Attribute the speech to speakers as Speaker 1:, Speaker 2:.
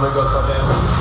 Speaker 1: down. So me